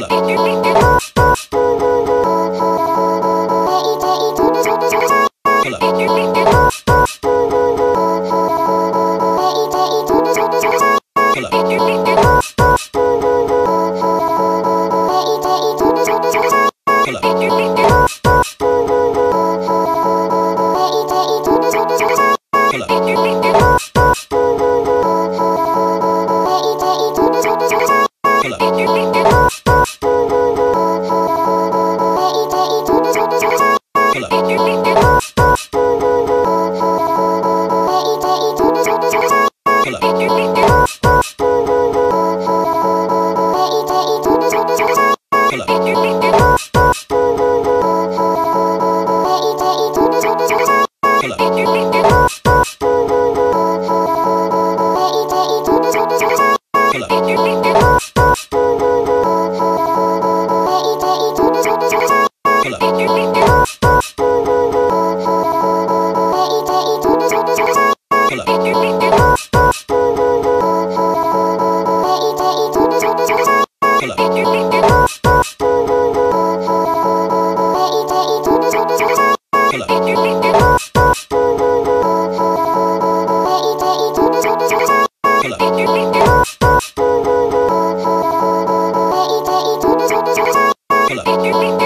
Buffalo. Holla. Hello.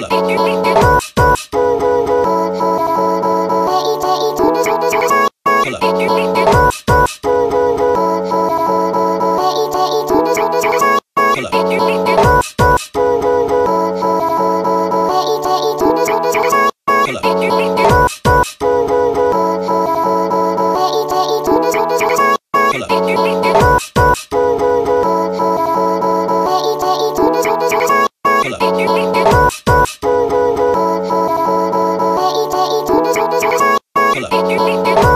color. color. color. Buffalo.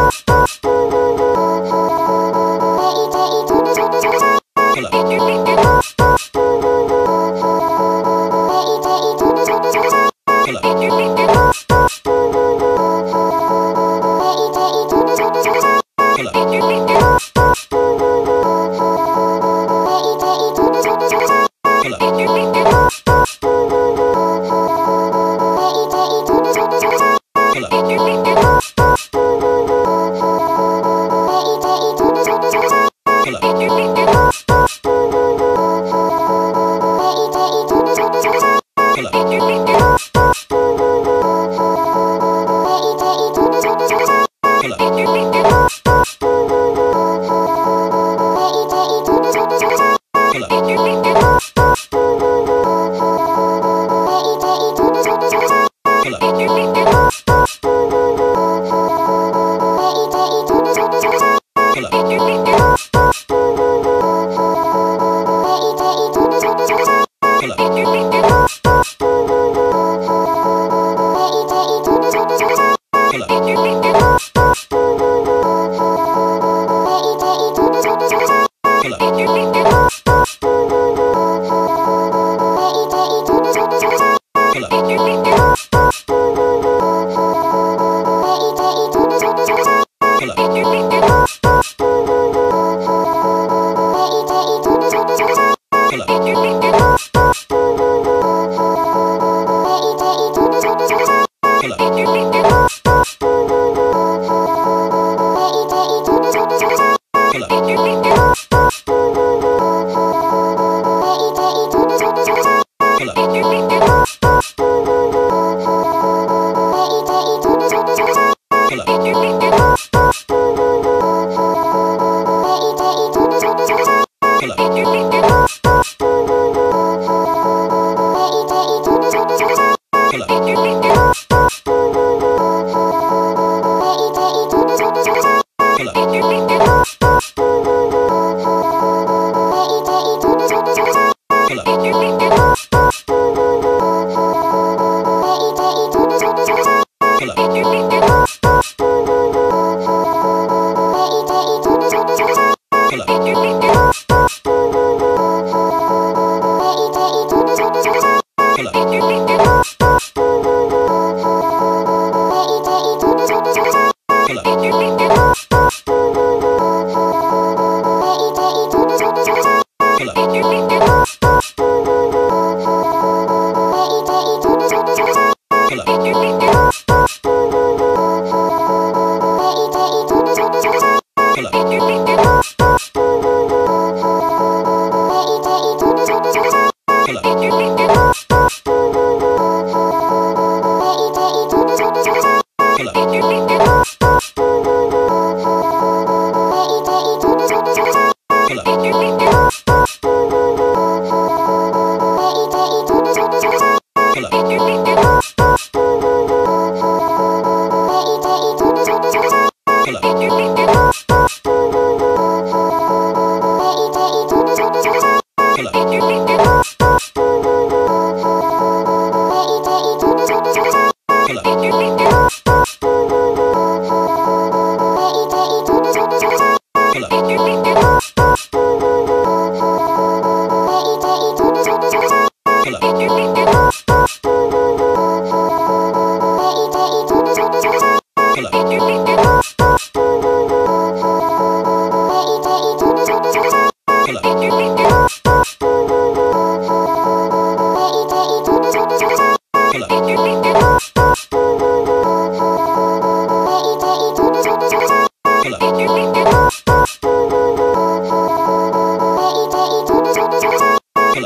Hello. Hello. Hola.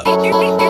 you, you, you.